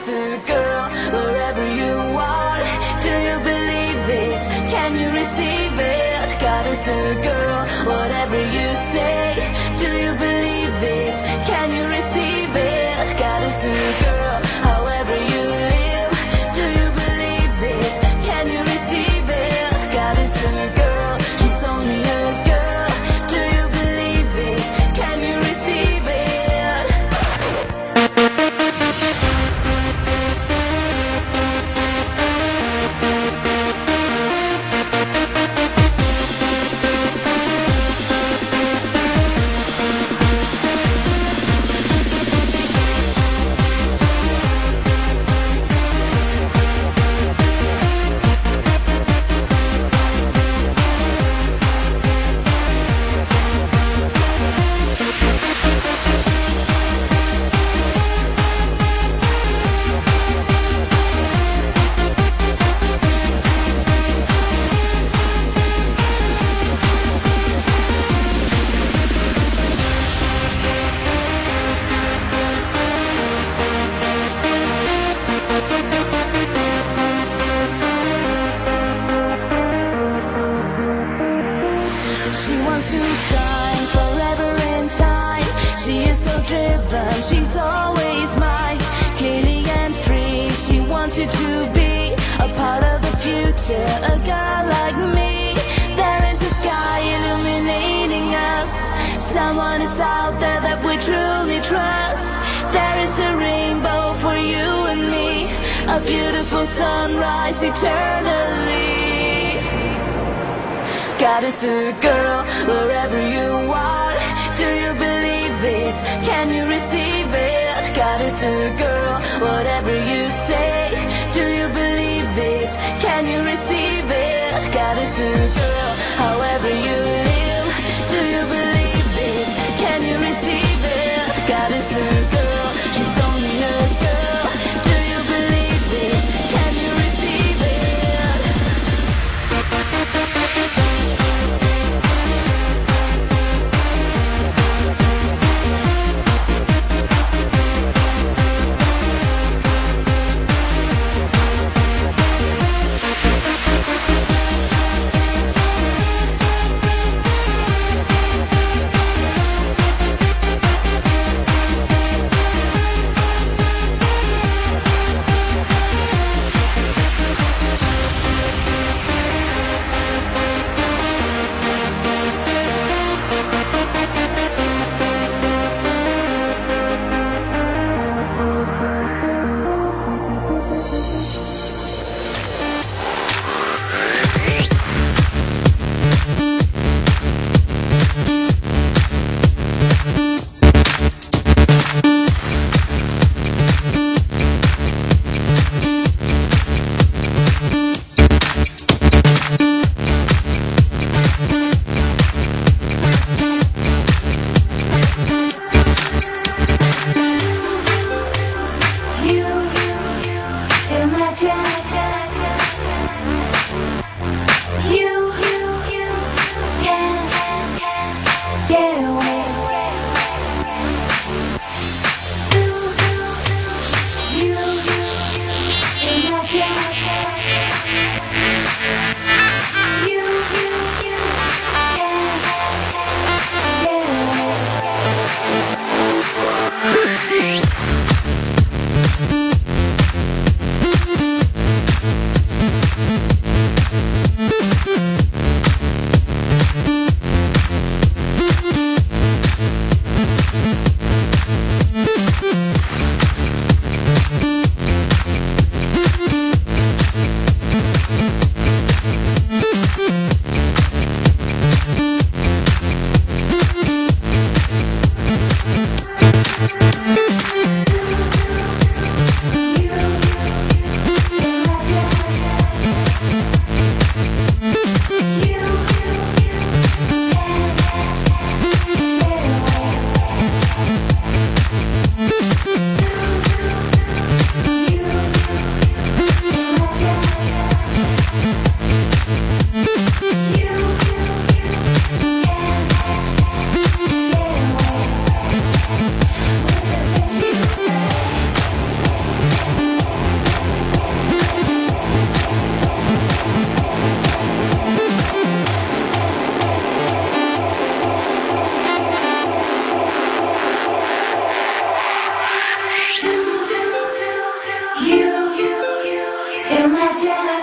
dancing girl wherever you are. Do you believe it? Can you receive it? Goddessing girl, whatever you say. Do you believe it? Can you receive it? Goddessing girl. want you to be a part of the future, a girl like me. There is a sky illuminating us. Someone is out there that we truly trust. There is a rainbow for you and me, a beautiful sunrise eternally. God is a girl wherever you are. Do you believe it? Can you receive it? God is a girl, whatever you say. answer. 자. imagine